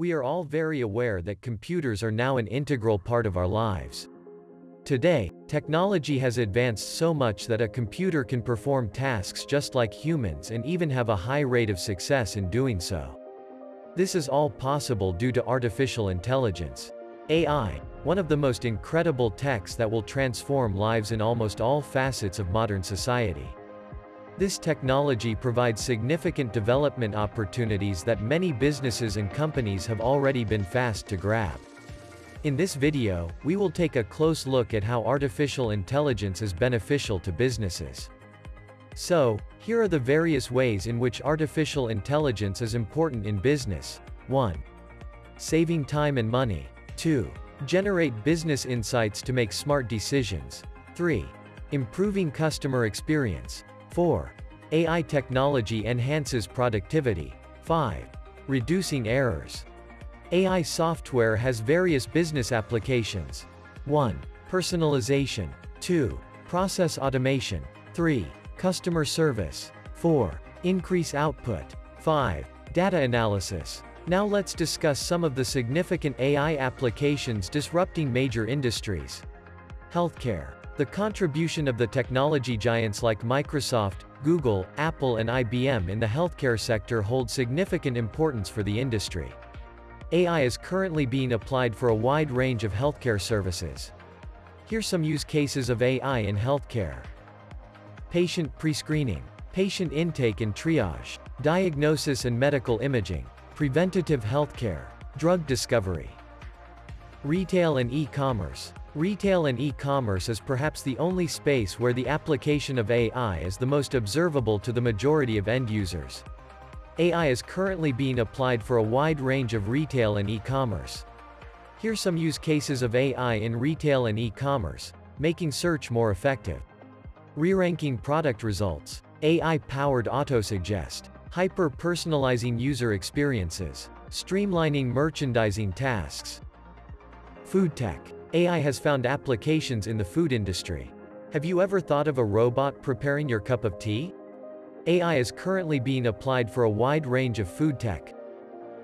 We are all very aware that computers are now an integral part of our lives. Today, technology has advanced so much that a computer can perform tasks just like humans and even have a high rate of success in doing so. This is all possible due to artificial intelligence. AI, one of the most incredible techs that will transform lives in almost all facets of modern society. This technology provides significant development opportunities that many businesses and companies have already been fast to grab. In this video, we will take a close look at how artificial intelligence is beneficial to businesses. So, here are the various ways in which artificial intelligence is important in business. 1. Saving time and money. 2. Generate business insights to make smart decisions. 3. Improving customer experience. 4. AI technology enhances productivity. 5. Reducing errors. AI software has various business applications. 1. Personalization. 2. Process automation. 3. Customer service. 4. Increase output. 5. Data analysis. Now let's discuss some of the significant AI applications disrupting major industries. Healthcare. The contribution of the technology giants like Microsoft, Google, Apple and IBM in the healthcare sector hold significant importance for the industry. AI is currently being applied for a wide range of healthcare services. Here's some use cases of AI in healthcare. Patient pre-screening, patient intake and triage, diagnosis and medical imaging, preventative healthcare, drug discovery. Retail and e-commerce. Retail and e-commerce is perhaps the only space where the application of AI is the most observable to the majority of end users. AI is currently being applied for a wide range of retail and e-commerce. Here's some use cases of AI in retail and e-commerce, making search more effective. Re-ranking product results, AI-powered autosuggest, hyper-personalizing user experiences, streamlining merchandising tasks. Food tech. AI has found applications in the food industry. Have you ever thought of a robot preparing your cup of tea? AI is currently being applied for a wide range of food tech.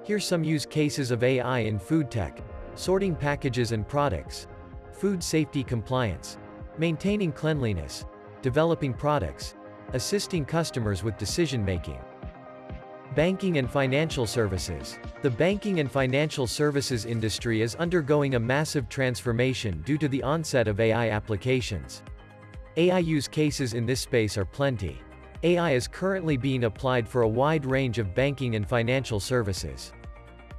Here's some use cases of AI in food tech. Sorting packages and products. Food safety compliance. Maintaining cleanliness. Developing products. Assisting customers with decision making. Banking and financial services. The banking and financial services industry is undergoing a massive transformation due to the onset of AI applications. AI use cases in this space are plenty. AI is currently being applied for a wide range of banking and financial services.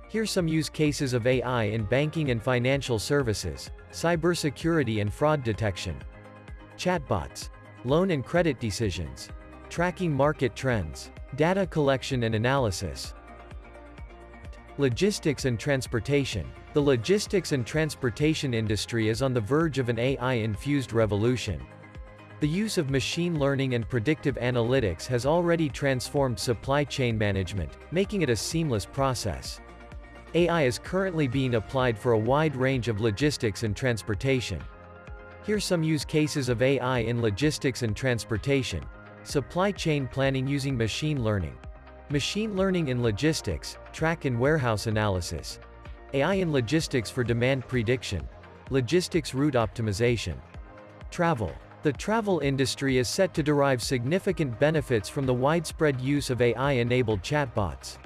Here's some use cases of AI in banking and financial services, cybersecurity and fraud detection, chatbots, loan and credit decisions, tracking market trends, data collection and analysis, logistics and transportation. The logistics and transportation industry is on the verge of an AI-infused revolution. The use of machine learning and predictive analytics has already transformed supply chain management, making it a seamless process. AI is currently being applied for a wide range of logistics and transportation. Here's some use cases of AI in logistics and transportation. Supply chain planning using machine learning. Machine learning in logistics, track and warehouse analysis. AI in logistics for demand prediction. Logistics route optimization. Travel. The travel industry is set to derive significant benefits from the widespread use of AI-enabled chatbots.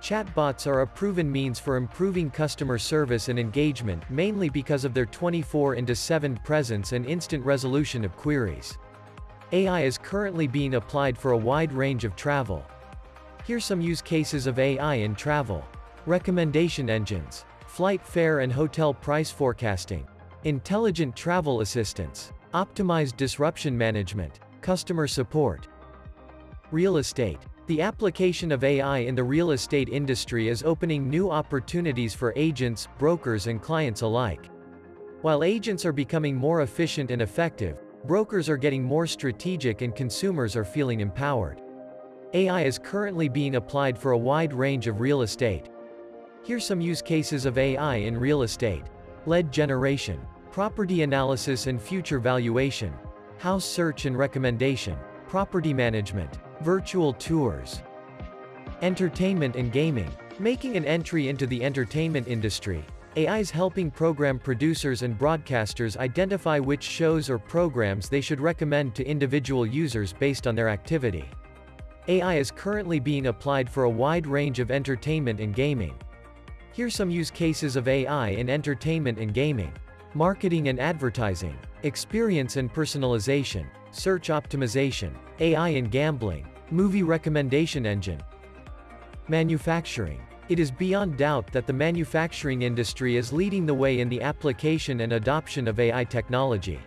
Chatbots are a proven means for improving customer service and engagement mainly because of their 24-7 presence and instant resolution of queries. AI is currently being applied for a wide range of travel. Here's some use cases of AI in travel. Recommendation engines, flight fare and hotel price forecasting, intelligent travel assistance, Optimized disruption management. Customer support. Real estate. The application of AI in the real estate industry is opening new opportunities for agents, brokers and clients alike. While agents are becoming more efficient and effective, brokers are getting more strategic and consumers are feeling empowered. AI is currently being applied for a wide range of real estate. Here's some use cases of AI in real estate. Lead generation. Property analysis and future valuation. House search and recommendation. Property management. Virtual tours. Entertainment and gaming. Making an entry into the entertainment industry, AI is helping program producers and broadcasters identify which shows or programs they should recommend to individual users based on their activity. AI is currently being applied for a wide range of entertainment and gaming. Here's some use cases of AI in entertainment and gaming. Marketing and advertising, experience and personalization, search optimization, AI in gambling, movie recommendation engine. Manufacturing. It is beyond doubt that the manufacturing industry is leading the way in the application and adoption of AI technology.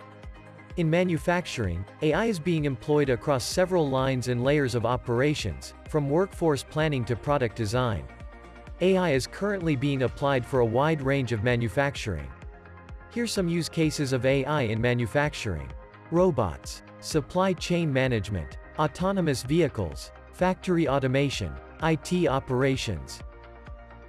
In manufacturing, AI is being employed across several lines and layers of operations, from workforce planning to product design. AI is currently being applied for a wide range of manufacturing. Here's some use cases of AI in manufacturing. Robots, supply chain management, autonomous vehicles, factory automation, IT operations.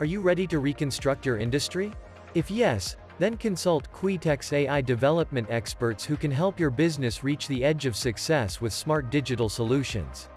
Are you ready to reconstruct your industry? If yes, then consult Quytech's AI development experts who can help your business reach the edge of success with smart digital solutions.